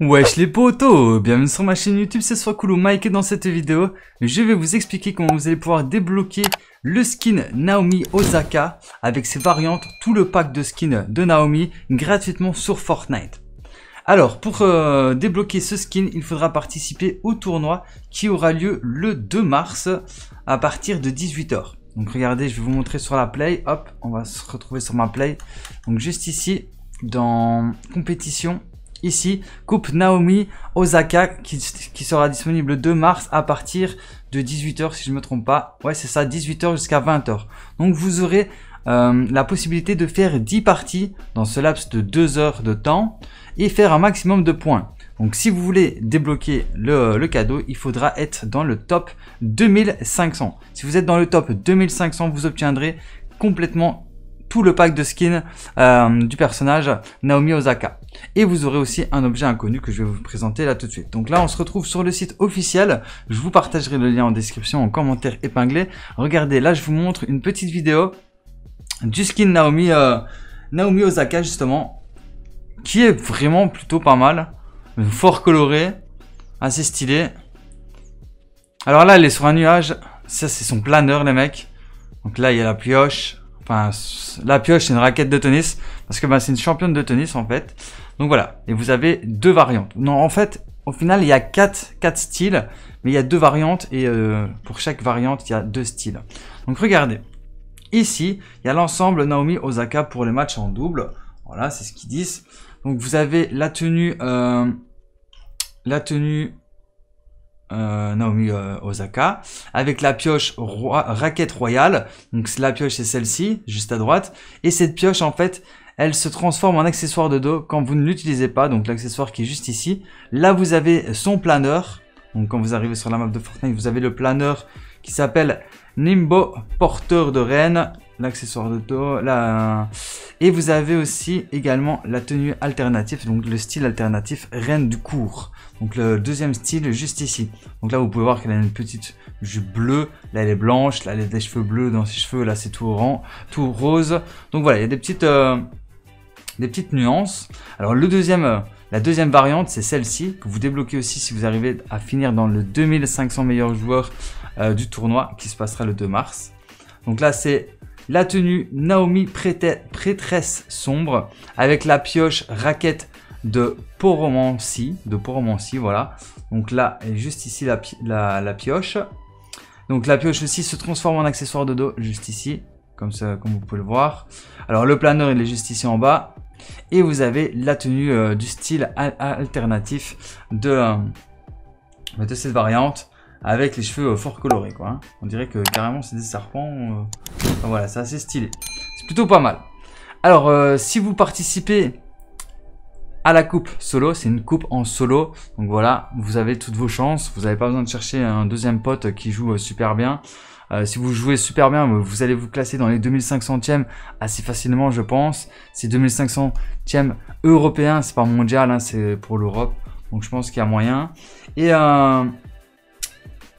Wesh les potos, bienvenue sur ma chaîne YouTube, c'est Swakulu Mike et dans cette vidéo, je vais vous expliquer comment vous allez pouvoir débloquer le skin Naomi Osaka avec ses variantes, tout le pack de skins de Naomi gratuitement sur Fortnite. Alors, pour euh, débloquer ce skin, il faudra participer au tournoi qui aura lieu le 2 mars à partir de 18h. Donc regardez, je vais vous montrer sur la play, hop, on va se retrouver sur ma play. Donc juste ici, dans compétition, ici, Coupe Naomi Osaka qui, sera disponible le 2 mars à partir de 18h si je ne me trompe pas. Ouais, c'est ça, 18h jusqu'à 20h. Donc vous aurez euh, la possibilité de faire 10 parties dans ce laps de 2 heures de temps et faire un maximum de points. Donc si vous voulez débloquer le, le, cadeau, il faudra être dans le top 2500. Si vous êtes dans le top 2500, vous obtiendrez complètement tout le pack de skins euh, du personnage Naomi Osaka. Et vous aurez aussi un objet inconnu que je vais vous présenter là tout de suite. Donc là, on se retrouve sur le site officiel. Je vous partagerai le lien en description, en commentaire épinglé. Regardez, là, je vous montre une petite vidéo du skin Naomi, euh, Naomi Osaka, justement, qui est vraiment plutôt pas mal. Fort coloré, assez stylé. Alors là, elle est sur un nuage. Ça, c'est son planeur, les mecs. Donc là, il y a la pioche. La pioche, c'est une raquette de tennis. Parce que ben, c'est une championne de tennis, en fait. Donc voilà. Et vous avez deux variantes. Non, en fait, au final, il y a quatre, quatre styles. Mais il y a deux variantes. Et euh, pour chaque variante, il y a deux styles. Donc regardez. Ici, il y a l'ensemble Naomi Osaka pour les matchs en double. Voilà, c'est ce qu'ils disent. Donc vous avez la tenue... Euh, la tenue euh, Naomi euh, Osaka, avec la pioche raquette royale. Donc la pioche c'est celle-ci, juste à droite. Et cette pioche en fait, elle se transforme en accessoire de dos quand vous ne l'utilisez pas. Donc l'accessoire qui est juste ici. Là vous avez son planeur. Donc quand vous arrivez sur la map de Fortnite, vous avez le planeur qui s'appelle Nimbo Porteur de Reine l'accessoire de dos, et vous avez aussi également la tenue alternative, donc le style alternatif Reine du cours. Donc le deuxième style juste ici. Donc là vous pouvez voir qu'elle a une petite jupe bleue, là elle est blanche, là elle a des cheveux bleus dans ses cheveux, là c'est tout orange, tout rose. Donc voilà, il y a des petites, euh, des petites nuances. Alors le deuxième, la deuxième variante c'est celle-ci que vous débloquez aussi si vous arrivez à finir dans le 2500 meilleurs joueurs euh, du tournoi qui se passera le 2 mars. Donc là c'est la tenue Naomi prêtresse sombre avec la pioche raquette de poromancie, de poromancie, voilà. Donc là, juste ici la, pioche. Donc la pioche aussi se transforme en accessoire de dos, juste ici, comme, ça, comme vous pouvez le voir. Alors le planeur, il est juste ici en bas. Et vous avez la tenue euh, du style alternatif de, euh, de cette variante avec les cheveux euh, fort colorés quoi. Hein. On dirait que carrément c'est des serpents. Euh. voilà, c'est assez stylé. C'est plutôt pas mal. Alors, euh, si vous participez à la coupe solo, c'est une coupe en solo. Donc voilà, vous avez toutes vos chances. Vous n'avez pas besoin de chercher un deuxième pote qui joue super bien. si vous jouez super bien, vous allez vous classer dans les 2500e assez facilement, je pense. C'est 2500e européen, c'est pas mondial, hein, c'est pour l'Europe. Donc je pense qu'il y a moyen. Et euh,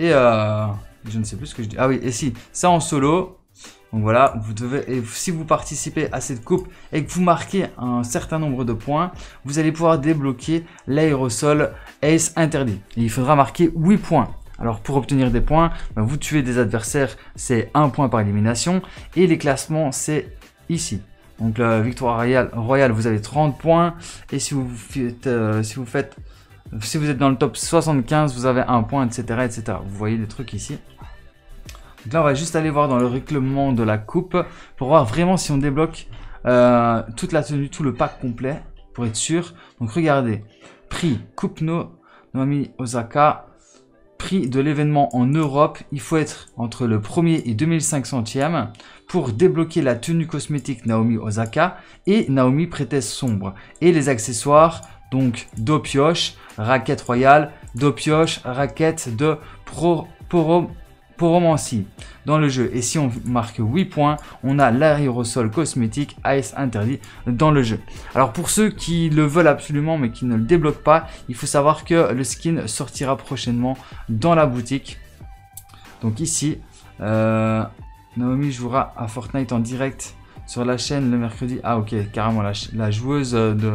et euh, je ne sais plus ce que je dis. Ah oui, et si, ça en solo. Donc voilà, vous devez, et si vous participez à cette coupe et que vous marquez un certain nombre de points, vous allez pouvoir débloquer l'aérosol Ace interdit. Il faudra marquer 8 points. Alors pour obtenir des points, ben, vous tuez des adversaires, c'est 1 point par élimination. Et les classements, c'est ici. Donc la victoire royale, vous avez 30 points. Et si vous faites, euh, si vous faites si vous êtes dans le top 75, vous avez un point, etc. etc. Vous voyez les trucs ici. Donc là, on va juste aller voir dans le règlement de la coupe pour voir vraiment si on débloque euh, toute la tenue, tout le pack complet, pour être sûr. Donc regardez, prix Coupe No, Noami Osaka, prix de l'événement en Europe, il faut être entre le 1er et 2500e pour débloquer la tenue cosmétique Naomi Osaka et Naomi Prêtesse Sombre. Et les accessoires, donc dos pioche, raquette royale, dos pioche, raquette de pro, dans le jeu. Et si on marque 8 points, on a l'aérosol cosmétique Ice interdit dans le jeu. Alors pour ceux qui le veulent absolument mais qui ne le débloquent pas, il faut savoir que le skin sortira prochainement dans la boutique. Donc ici, euh, Naomi jouera à Fortnite en direct sur la chaîne le mercredi. Ah ok, carrément la, joueuse de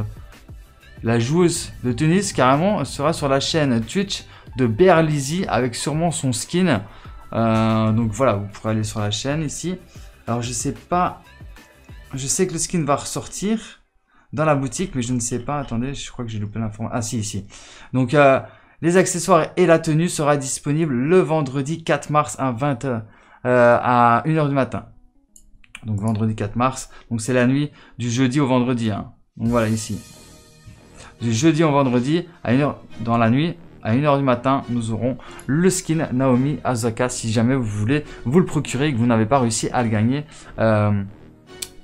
la joueuse de tennis carrément sera sur la chaîne Twitch de Berlizzy avec sûrement son skin. Euh, donc voilà, vous pourrez aller sur la chaîne ici. Alors je sais pas, je sais que le skin va ressortir dans la boutique, mais je ne sais pas. Attendez, je crois que j'ai loupé l'information. Ah si, ici. Donc euh, les accessoires et la tenue sera disponible le vendredi 4 mars à 20 euh, à 1h du matin. Donc vendredi 4 mars. Donc c'est la nuit du jeudi au vendredi. Hein. Donc voilà ici. Du jeudi au vendredi à 1h dans la nuit à 1h du matin, nous aurons le skin Naomi Azaka si jamais vous voulez vous le procurer et que vous n'avez pas réussi à le gagner euh,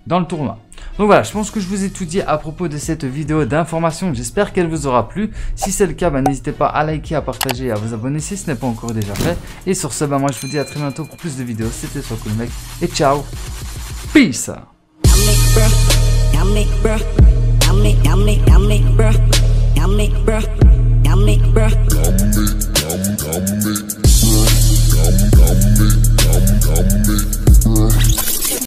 dans le tournoi. Donc voilà, je pense que je vous ai tout dit à propos de cette vidéo d'information. J'espère qu'elle vous aura plu. Si c'est le cas, bah, n'hésitez pas à liker, à partager et à vous abonner si ce n'est pas encore déjà fait. Et sur ce, bah, moi je vous dis à très bientôt pour plus de vidéos. C'était toi cool et ciao. Peace